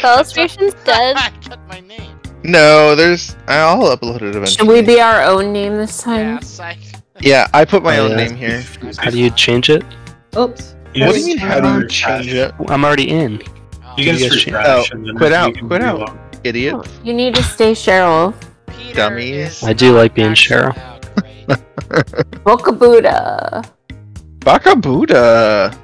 Illustration's dead. I got my name. No, there's. I'll upload it eventually. Should we be our own name this Yeah, time? psych. Yeah, I put my Oh, own yeah. name here. How do you change it? Oops. What do you mean? How do you change it, I'm already in. Oh, You You can guys just change- refresh oh, quit out, quit out. all- idiot? Oh, You need to stay Cheryl. Peter dummies. I do like being Cheryl. maxed out. Great. Bokabuda. Baka Buddha.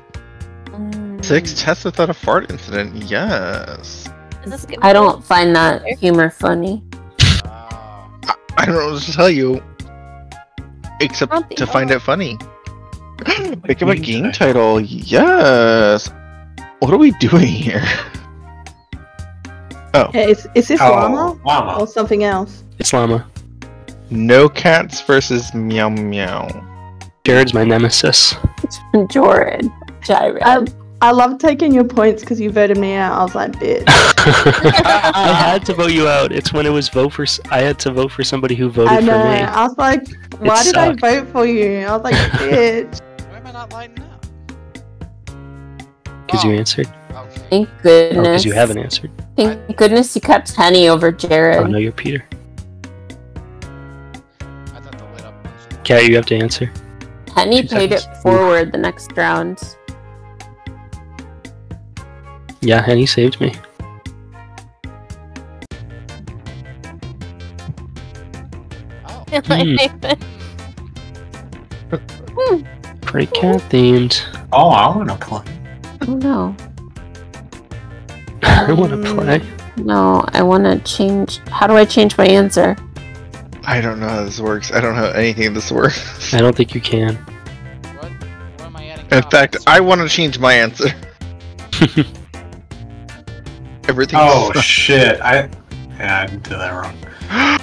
Mm. Six tests without a fart incident. Yes. Is this good? I don't find that humor funny. I don't know what to tell you, except Not the to find it funny. Pick up a game game title. Yes. What are we doing here? Oh, Hey, is, is this Oh, llama llama. or something else? It's Llama. no cats versus meow meow. Jared's my nemesis. Jorid. Jared. I, I love taking your points because you voted me out. I was like, bitch. I had to vote you out. It's when it was vote for. I had to vote for somebody who voted I know. for me. I was like, why did sucked. I vote for you? I was like, bitch. Why am I not lighting up? Because you Oh, answered. Okay. Thank Oh, goodness. because you haven't answered. Thank goodness you kept Henny over Oh Jared. no, you're Peter. I thought the lit up ones. Kat, you have to answer. Henny Two paid it forward the next round. Yeah, and he saved me. Oh. Hmm. Pretty cat themed. Oh, I want to play. Oh no. I want to Um, play. No, I want to change. How do I change my answer? I don't know how this works. I don't know how anything of this works. I don't think you can. What? What am I adding? In fact. I want to change my answer. Everything. Oh shit! I yeah, I did that wrong.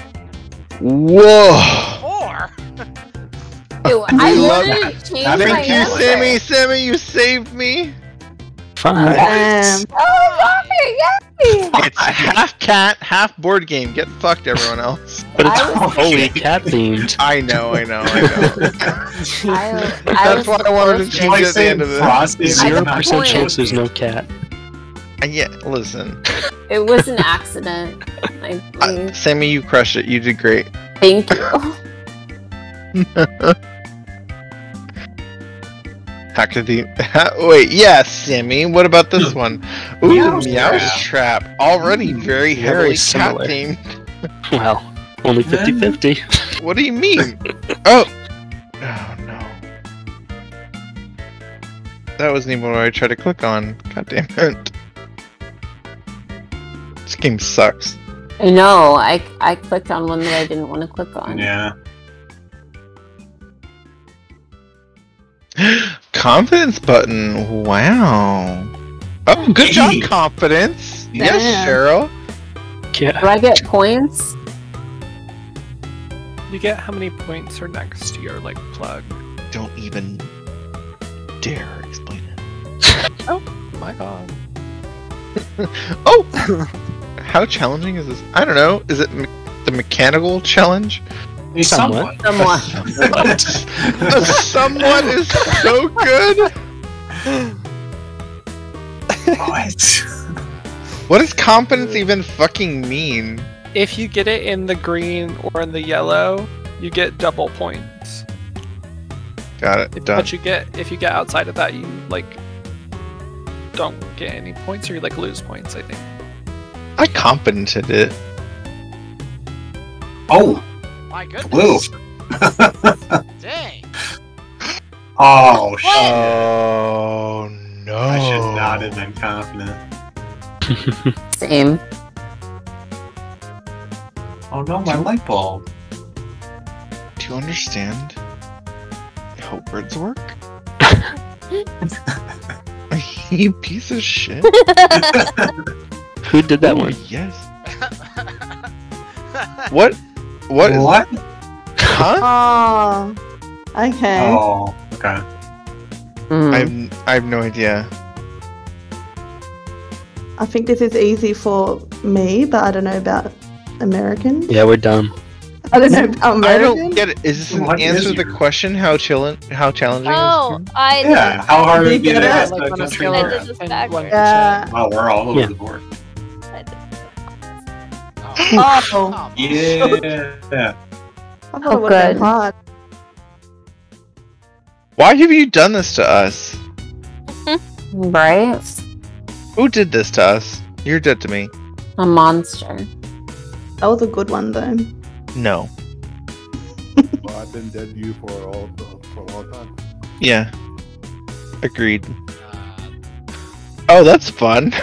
Whoa! Four. Ew, I I love want that. to change That my Thank you, answer. Sami. Sami, you saved me. Fine. Damn. Oh my god! Yay! It's half cat, half board game. Get fucked, everyone else. But it's I was- fully cat themed. I know, I know, I know. I, I That's was why I wanted to supposed change like it at the saying end of it. Frosty. zero percent chance there's no cat. And yeah, listen. It was an accident. I Uh. Sami, you crushed it. You did great. Thank you. Hack the Wait, yes, Sami. What about this one? Ooh, Meow's Meow's Trap. Trap. Already very Very heavily cat similar. themed. Well, only 50 50. What do you mean? oh. Oh no. That wasn't even what I tried to click on. God damn it. This game sucks. I know. I I clicked on one that I didn't want to click on. Yeah. Confidence button. Wow. Oh, good job, Hey. confidence. Yes, Cheryl. Yeah. Do I get points? You get how many points are next to your like plug. Don't even dare explain it. Oh my god. Oh! How challenging is this? I don't know. Is it me- the mechanical challenge? Hey, Somewhat. somewhat. Somewhat. The somewhat is so good. What? What does confidence even fucking mean? If you get it in the green or in the yellow, you get double points. Got it. If, Done. but you get if you get outside of that, you like don't get any points or you like lose points. I think. I competented it. Oh, My goodness. blue. Dang. oh shit! Oh no. I should not have been confident. Same. Oh no, my light bulb. Do you understand how words work? you piece of shit. Who did that Ooh, one? Yes. What? What is? What? Huh? Oh. Okay. Oh, okay. Mm. I've I have no idea. I think this is easy for me, but I don't know about American. Yeah, we're dumb. I don't know about I don't get it. Is this an What answer to the question? How chillin'? How challenging? Oh, is I Yeah, how hard You would it be to ask Like on a country scale I of did word? this 10 to backwards. 1%. Yeah. Wow, we're all over Yeah. the board. Oh, come on. Yeah. Oh, it would have been good. Why have you done this to us? Right? Who did this to us? You're dead to me. A monster. That was a good one though. No. Well, I've been dead to you for all for a long time. Yeah. Agreed. Uh, Oh, that's fun.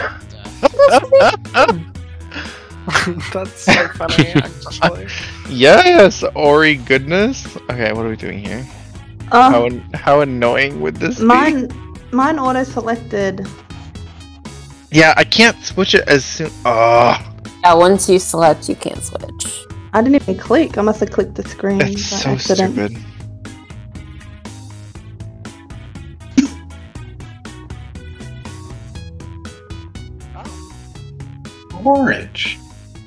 uh, That's so funny, actually. yes, Ori goodness. Okay, what are we doing here? How Oh, an- how annoying would this be? mine, mine auto selected. Yeah, I can't switch it as soon. Oh, Yeah, once you select, you can't switch. I didn't even click. I must have clicked the screen it's by so accident. stupid. Orange.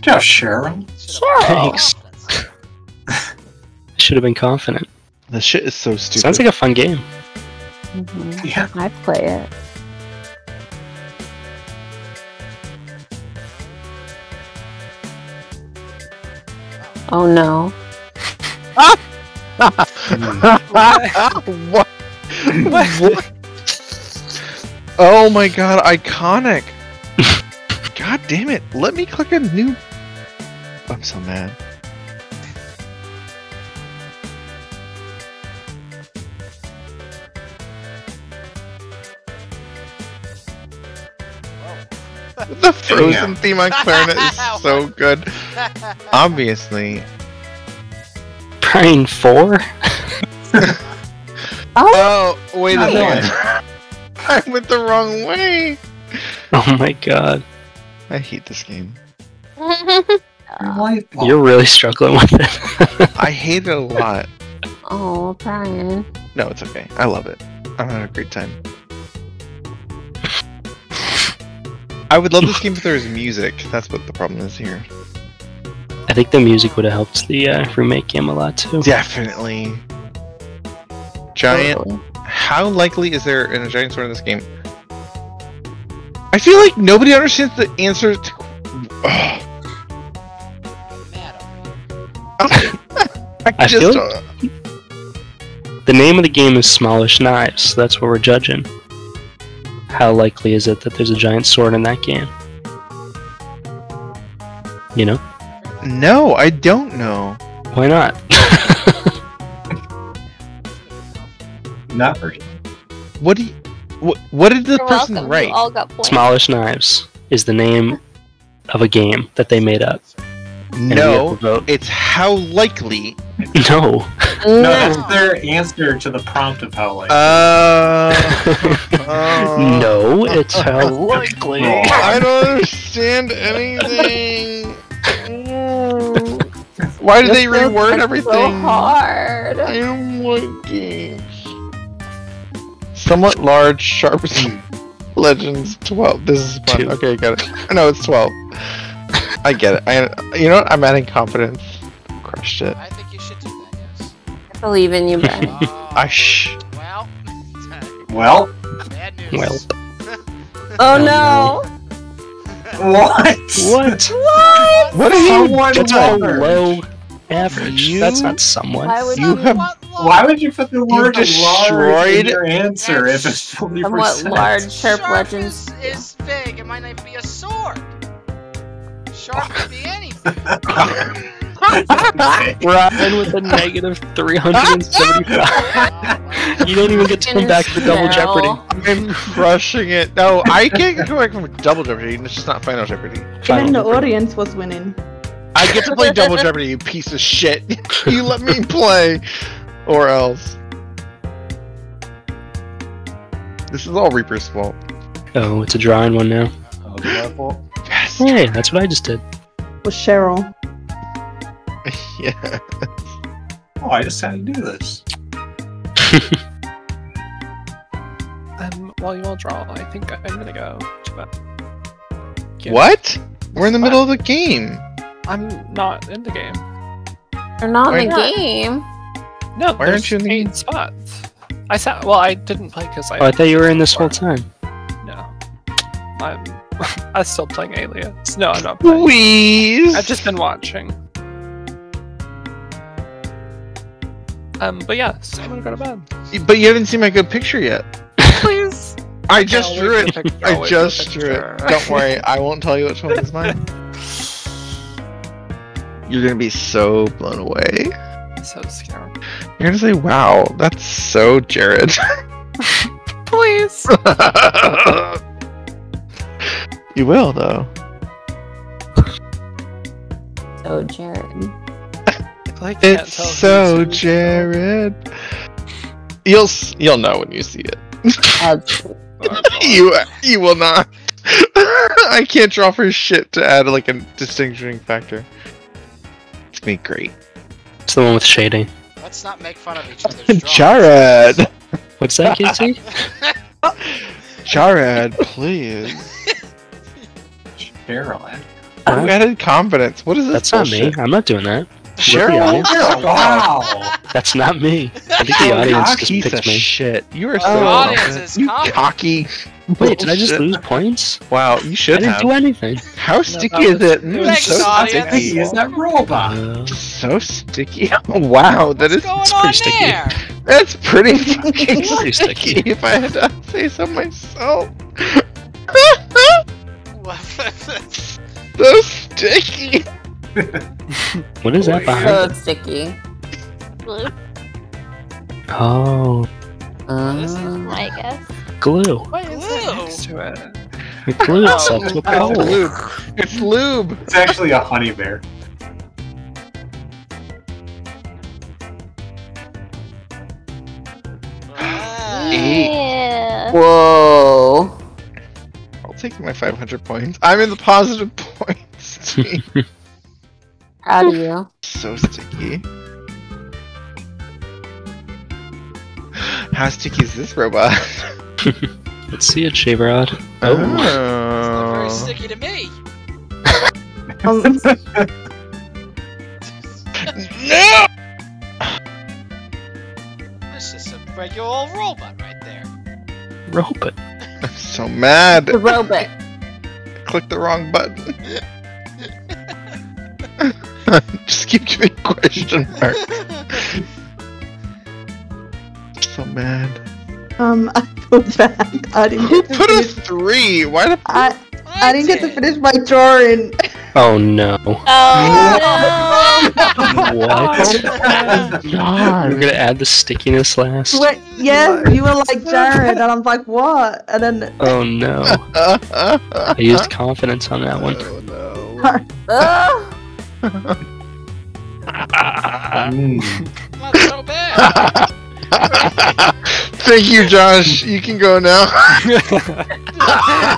Joe Cheryl. Sure. Thanks. I should have been confident. The shit is so stupid. Sounds like a fun game. Mhm. Yeah. I'd play it. Oh no. what? what? Oh my god, iconic! god damn it, let me click a new. I'm so mad. The Frozen theme on clarinet is so good. Obviously. Praying 4? Oh, wait a Not second. I went the wrong way. Oh my god. I hate this game. Light bulb. You're really struggling with it. I hate it a lot. Oh, Brian. No, it's okay. I love it. I'm having a great time. I would love this game if there was music. That's what the problem is here. I think the music would have helped the uh, remake game a lot too. Definitely. Giant. Totally. How likely is there in a giant sword in this game? I feel like nobody understands the answer to. Ugh. Mad I, I just. feel uh, The name of the game is Smallish Knives. That's what we're judging. How likely is it that there's a giant sword in that game? You know? no, I don't know. Why not? Not very. What do you, what, what did the You're person welcome. write? You all got points. Smallish Knives is the name of a game that they made up. And we No, have to vote. it's how likely. No. No, that's their answer to the prompt of how likely. Uh, uh, no, it's how likely. I don't understand anything. Why did they reword everything? So hard. I don't like games. Somewhat large, sharp legends. Twelve. This is fun. Two. Okay, got it. No, it's twelve. I get it. I. You know what? I'm adding confidence. Crushed it. I think you should do that, yes. I believe in you, Brian. Oh, I sh. well, Well, bad news. Well. oh no. what? What? What are you? Someone That's a low average. You- That's not someone. Why would You have Why would you put the word large in your answer if it's forty Somewhat percent? large sharp Sharp legends. Is, is big. It might not even be a sword. Sharp could be anything. Ryan with a negative 375. Oh, You don't even get to come back for double jeopardy. I'm crushing it. No, I can't go back from double jeopardy. It's just not final jeopardy. Even the Final. audience was winning. I get to play double jeopardy. You piece of shit. you let me play, or else. This is all Reaper's fault. Oh, it's a drawing one now. Oh, Hey, that's what I just did. Was Cheryl. yeah. Oh, I just had to do this. Um, while you all draw, I think I'm gonna go. But Yeah. What? We're in the middle of the game. I'm not in the game. You're not in the Why game. No, Why there's aren't you in the eight game? spots. I sat. Well, I didn't play because I. Oh, I thought you were in this whole time. No. I'm I'm still playing Alias. No, I'm not playing. Please. I've just been watching. Um, but yeah, so I'm gonna go to bed. But you haven't seen my good picture yet. Please. I just Can't drew it. for the pic- I can't wait for the just drew it. Don't worry, I won't tell you which one is mine. You're gonna be so blown away. So scared. You're gonna say, "Wow, that's so Jared." Please. You will though. So Jared. I can't It's tell so. Jared. You'll you'll know when you see it. Absolutely. you you will not. I can't draw for shit to add like a distinguishing factor. It's gonna be great. It's the one with shading. Let's not make fun of each other's drawings. Jared, What's that, Casey? Jared, please. Carolyn. Who added confidence? What is this? That's not me. I'm not doing that. Cheryl, audience. Wow. That's not me. I think the You audience just piece picked me. shit. You are Oh. so The audience you cocky. Wait, did I just lose points? Wow, you should I should didn't have. do anything. How sticky that is was- it? it Mm, was Thanks, so audience. sticky. Is that robot? Uh, So sticky. wow, that What's is going it's on pretty sticky. there? that's pretty fucking sticky. sticky. If I had to say so myself. So sticky. what is that behind? So sticky. Oh, Uh, I guess. glue. Why is that Glue. next to it? It glued itself to a It's pole. lube. It's lube. It's actually a honey bear. Ah. Yeah. whoa. I'll take my 500 points. I'm in the positive points. team. Proud of you. so sticky. How sticky is this robot? Let's see it, Shaver Rod. Oh. It's not very Oh. sticky to me. No! This is a regular old robot right there. Robot. I'm so mad. The robot. Click the wrong button. Just keep giving question mark. So mad. um, I feel bad. I didn't Who put a three? Why the I, I didn't get to finish my drawing. Oh no. Oh What? God. We're gonna add the stickiness last. Wait, yes, you were like Jared, and I'm like, what? And then Oh no. I used confidence on that one. Oh no. Ugh. Mm. Not so bad. Thank you, Josh. You can go now.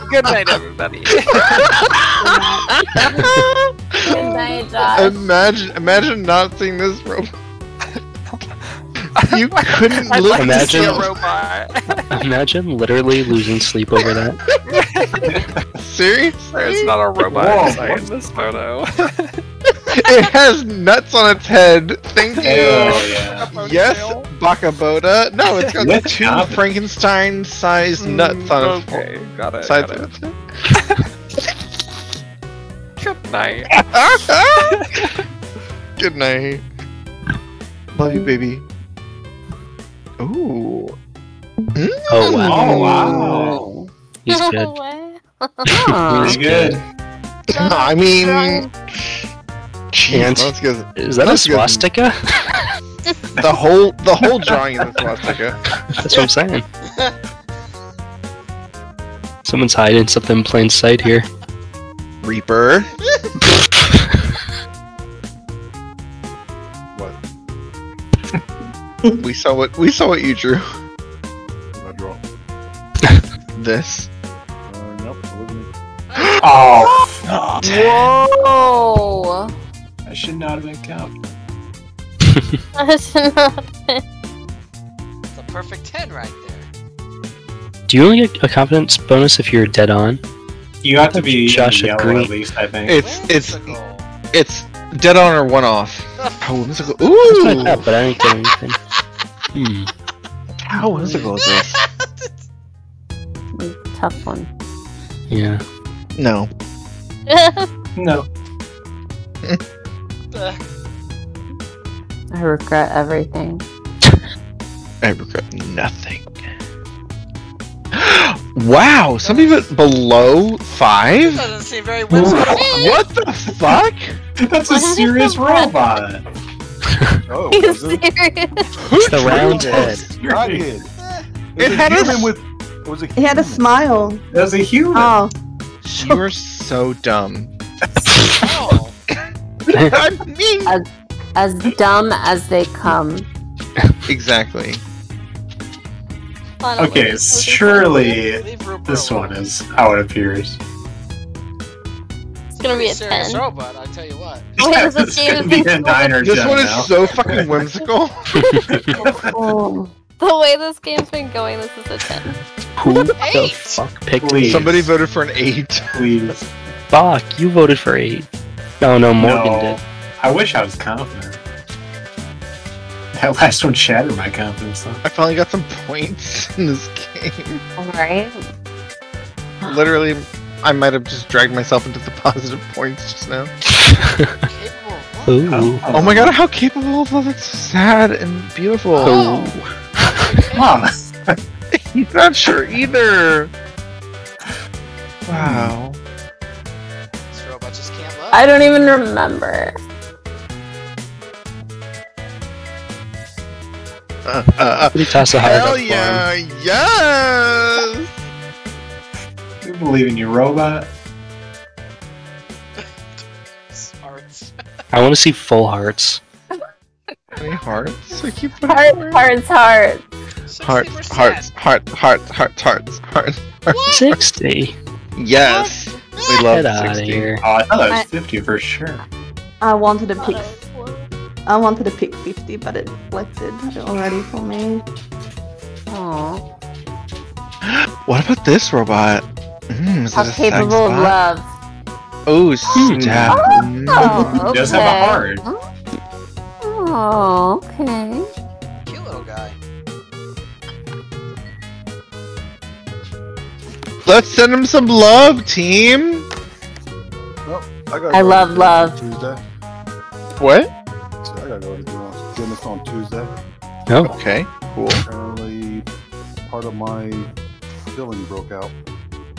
Good night, everybody. Good night, Josh. imagine, imagine not seeing this robot. You couldn't I'd look like to see a Imagine- robot. Imagine literally losing sleep over that. Seriously? There's not a robot Whoa, inside what? in this photo. It has nuts on its head. Thank you. Oh, yeah. Yes, Bakaboda. No, it's got With two. Frankenstein-sized mm, nuts on its okay, got it. sides Got it. it. Good night. Good night. Love you, baby. Ooh. Oh wow. Mm. Oh, wow. He's good. He's Pretty good. I mean, jeez, And- that's good. Is that a That's good. swastika? The whole the whole drawing is a swastika. That's what I'm saying. Someone's hiding something in plain sight here. Reaper. What? We saw what we saw what you drew. I draw. This. Uh, nope, it wasn't me. Oh, Whoa. I should not have been counting. That's not- It's a perfect 10 right there. Do you only get a confidence bonus if you're dead on? You have to be Josh in yellow agreed. at least, I think. It's it's it's dead on or one off. How whimsical! That's what I Ooh, thought, but I didn't get anything. Hmm. how whimsical is this? Tough one. Yeah. No. No. I regret everything. I regret nothing. wow, some of below five? doesn't seem very whimsical. What the fuck? That's a serious robot. Oh, you was it? serious? Who It's the round head. this? I. It had a human s- with. It was a He had a human. smile. That's a human. Oh. You are so dumb. Oh, as, as dumb as they come. exactly. Finally, okay, surely this one is how it appears. It's gonna be a ten. Robot, I tell you what. Okay, this gonna be a This one is so fucking whimsical. The way this game's been going, this is a 10. Who eight. the fuck picked Please. Somebody voted for an 8. Please. Fuck, you voted for 8. Oh no, Morgan no. did. I wish I was confident. That last one shattered my confidence. Though. I finally got some points in this game. All right. Literally, I might have just dragged myself into the positive points just now. oh, oh my god, how capable of love! It's sad and beautiful. Oh. Come on. He's not sure either. Hmm. Wow. I don't even remember. Uh, uh, uh, toss a heart up hell for him. yeah! Yes! You believe in your robot? Hearts. I want to see full hearts. How many hearts? I keep putting Heart, hearts. hearts, hearts. Hearts, 60%. hearts, hearts, hearts, hearts, hearts, hearts. What? 60. Yes! We love Get out of 60. here. Oh, I thought that was I- 50 for sure. I wanted to pick. I wanted to pick 50, but it selected already for me. Aw. What about this robot? Mm, is How it sex capable of bot? love. Oh, snap. Mm. Oh, It does have a heart. Oh, okay. Let's send him some love, team! Well, I, I go love love. Tuesday. What? So I gotta go to the dentist on Tuesday. No. Okay, cool. Apparently, part of my filling broke out.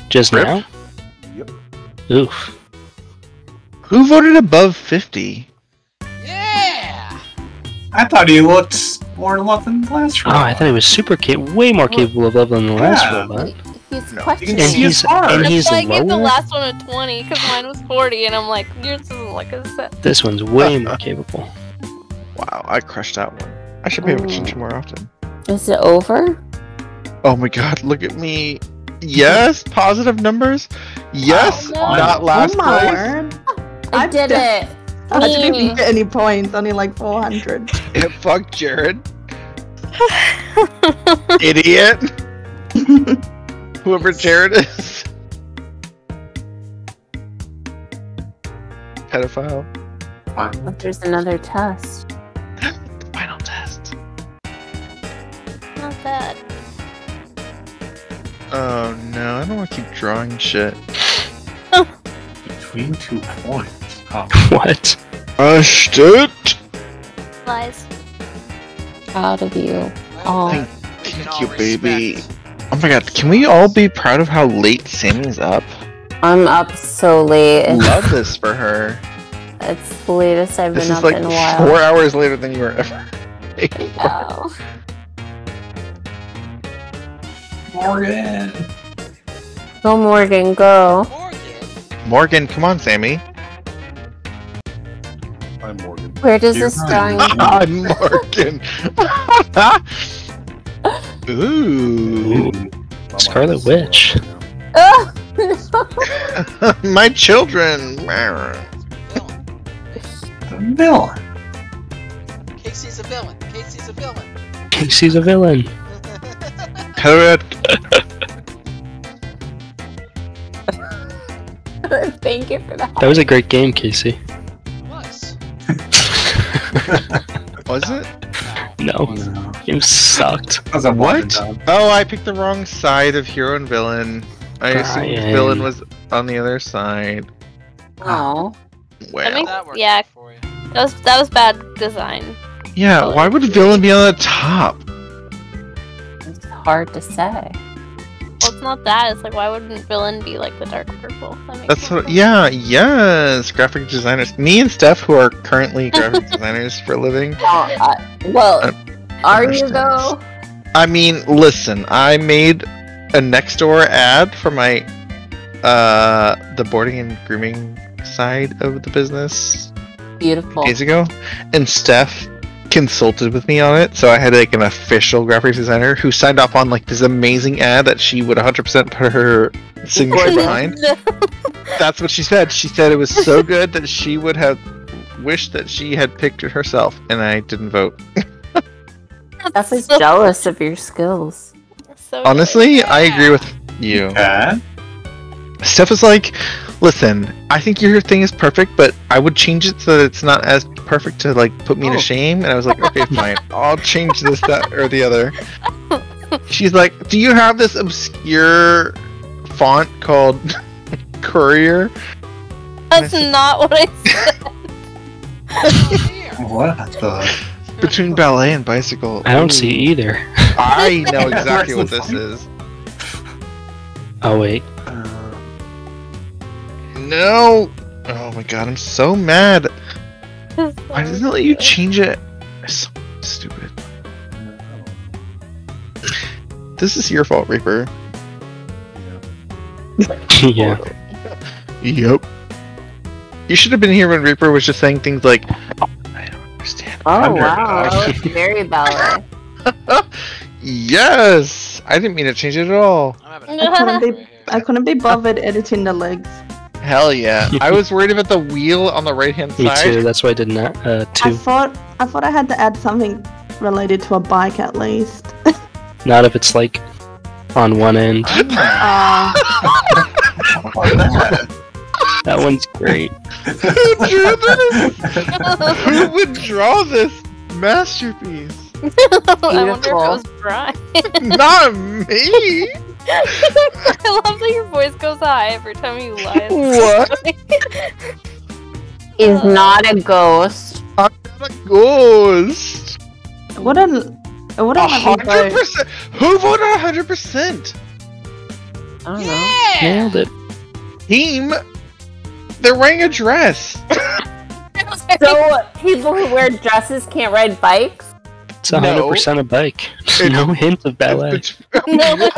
Just Rip? now? Yep. Oof. Who voted above 50? Yeah! I thought he looked more in love than the last Oh. I thought he was super ca- way more capable of love than the last Yeah. robot. He's No. questioning. You And see he's and That's he's That's why I gave the last one a 20, because mine was 40, and I'm like, yours isn't like a set. This one's way uh-huh. more capable. Wow, I crushed that one. I should pay attention more often. Is it over? Oh my god, look at me. Yes, positive numbers. Yes, oh, Wow. not last oh my place. word. I I did it. I didn't even get any points, only like 400. Yeah, fuck Jared. Idiot. Whoever Jared is. Pedophile. But there's another test. Final test. Not bad. Oh no, I don't want to keep drawing shit. Between two points. Oh. What? Crushed it. Lies. Proud of you. Oh. Thank, thank you, baby. respect. Oh my god, can we all be proud of how late Sami's up? I'm up so late. Love this for her. It's the latest I've This been is up like in a while. four hours later than you were ever. Morgan! Go Morgan, go. Morgan. Morgan, come on, Sami. I'm Morgan. Where does You're this fine. drawing? I'm Morgan. Ooh, I'm Scarlet Witch. right. Oh, no. my children. Villain. The villain. Casey's a villain. Casey's a villain. Casey's a villain. Hello, Thank you for that. That was a great game, Casey. was. was it? No, No. game sucked. That a What? Oh, I picked the wrong side of hero and villain. I assumed Brian. villain was on the other side. Oh. Well, makes- That worked yeah. That was that was bad design. yeah. Why would villain be on the top? It's hard to say. Well, it's not that. It's like why wouldn't villain be like the dark purple? That makes That's more what. sense. Yeah. Yes. Graphic designers. Me and Steph, who are currently graphic designers for a living. Uh, well, Uh, are you though? I mean, listen. I made a next door ad for my uh the boarding and grooming side of the business Beautiful. days ago, and Steph consulted with me on it. So I had like an official graphic designer who signed off on like this amazing ad that she would 100% put her signature behind. That's what she said. She said it was so good that she would have wished that she had picked it herself, and I didn't vote. That's like jealous of your skills. so Honestly, I agree with you. Okay. Steph is like, listen, I think your thing is perfect, but I would change it so that it's not as perfect to like put me Oh. to shame. And I was like, okay, fine, I'll change this, that, or the other. She's like, do you have this obscure font called Courier? That's not what I said. What the? Between ballet and bicycle. I don't see either. I know exactly what this the is. Oh wait. Uh, No. Oh my god, I'm so mad. Why doesn't it let you change it? It's so stupid. This is your fault, Reaper. yeah. Yep. You should have been here when Reaper was just saying things like, I don't understand. Oh wow, that was very ballet. yes! I didn't mean to change it at all. I'm having I couldn't be, I couldn't be bothered editing the legs. Hell yeah. I was worried about the wheel on the right hand side. Me side. too. That's why I did not. Uh, I thought I thought I had to add something related to a bike at least. Not if it's like on one end. Uh, That one's great. Who drew this? Who would draw this masterpiece? I wonder if it was Brian. Not me! I love that your voice goes high every time you lie. What? Is not a ghost. A ghost! what a what A a hundred percent! Who voted a hundred percent? I don't know. Nailed it. Team! They're wearing a dress! So people who wear dresses can't ride bikes. It's a hundred percent a bike. No hint of ballet. It's- no,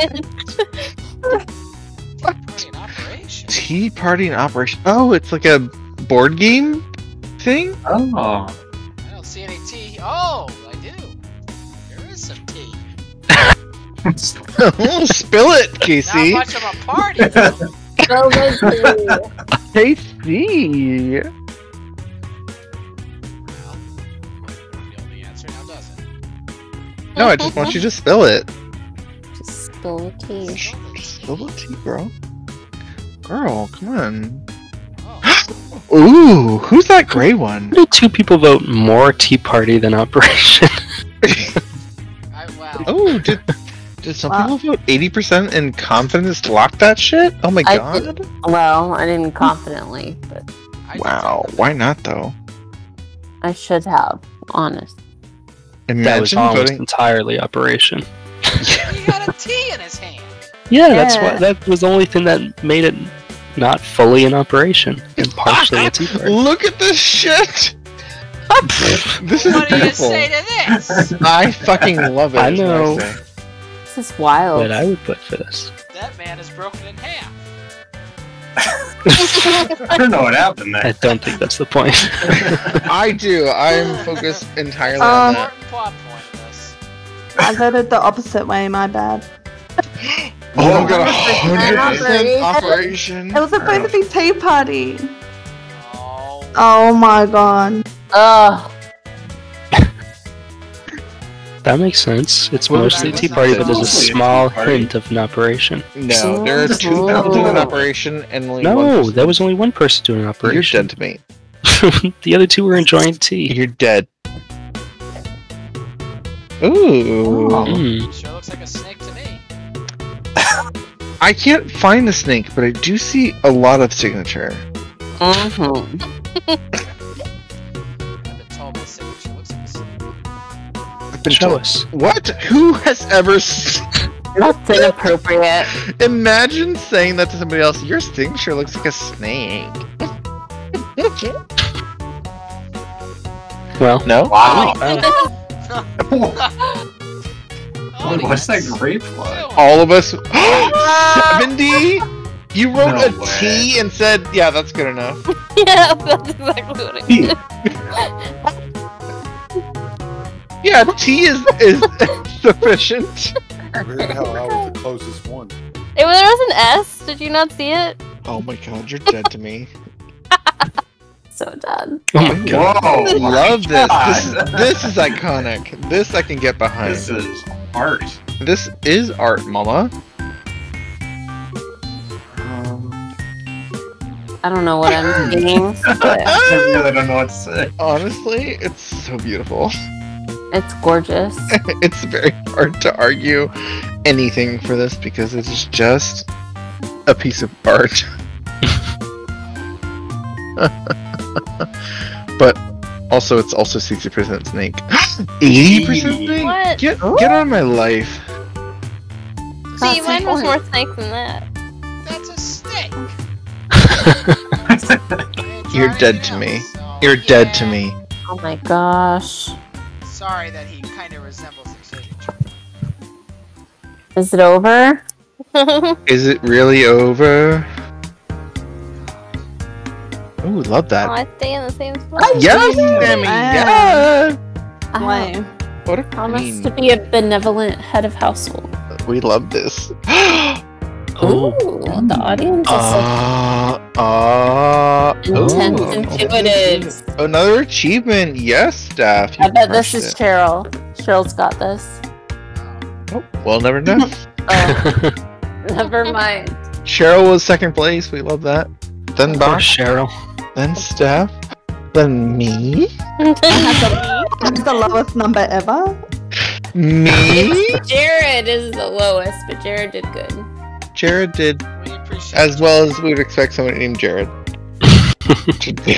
Pretty in operation. Tea party in operation. Oh, it's like a board game thing? oh. I don't see any tea. Oh, I do. There is some tea. Spill it, Not Casey! much of a party. though. So No, I just want you to spill it. Just spill the tea. Just spill the tea, bro. Girl, come on. Oh, Ooh, who's that gray one? Why did two people vote more Tea Party than Operation? I, well, Oh, did did some Wow. people vote eighty percent and confidence lock that shit? Oh my I god! Well, I didn't confidently, but Wow, why not though? I should have. Honest. That was almost voting. entirely Operation. He had a tea in his hand. Yeah, that's Yeah. why. That was the only thing that made it not fully in operation and partially a Tea Party. Look at this shit. this is What do you beautiful. say to this? I fucking love it. I know. say. This is wild. But I would put for this. That man is broken in half. I don't know what happened there. I don't think that's the point. I do. I'm focused entirely Um, on that. Plot point this. I voted the opposite way. My bad. Oh my god, Operation. hundred percent Operation. operation. It was supposed to be tea party. Oh, Oh my god. Ugh. That makes sense. It's Well, mostly Tea Party, but there's a mostly a small hint of an operation. No, there are two Oh. people doing an operation and only one No, person. there was only one person doing an operation. You're operation. dead to me. the other two were enjoying tea. You're dead. Ooh. Oh. Mm. sure looks like a snake to me. I I can't find the snake, but I do see a lot of signature. Mm-hmm. Show told- us. What? Who has ever s- That's inappropriate. imagine saying that to somebody else? Your signature looks like a snake. Well, No. Wow. Holy, What's that grape like? All of us. Seventy. You wrote No a T way. and said, "Yeah, that's good enough." yeah, that's exactly what I did. Yeah, T is is sufficient. Weird how I was the closest one. It, was- there was an S. Did you not see it? Oh my god, you're dead to me. So done. oh my god. Whoa! my Love this. This, God. this is iconic. This I can get behind. This is art. This is art, mama. Um, I don't know what I'm seeing, but I really don't know what to say. Honestly, it's so beautiful. It's gorgeous. it's very hard to argue anything for this because it is just a piece of art. but also, it's also 60% snake. 80% snake? What? Get, get out of my life. See, mine was more snake than that. That's a snake. You're dead to me. You're dead to me. Oh my gosh. Sorry that he kind of resembles the signature. Is it over? Is it really over? Ooh, love Oh, that. I stay in the same spot. Yes, Sami, yes! I ah. Ah. Why? What a promise queen. to be a benevolent head of household. We love this. Oh, Ooh, the audience is Uh, uh, intense ooh. intuitive. Another achievement. Yes, Steph. I bet this is it. Cheryl. Cheryl's got this. Oh, well, never know. Oh, never mind. Cheryl was second place. We love that. Then poor Bosh, Cheryl. then Steph, then me, That's the lowest number ever. me. Jared is the lowest, but Jared did good. Jared did We as well as we would expect someone named Jared to do.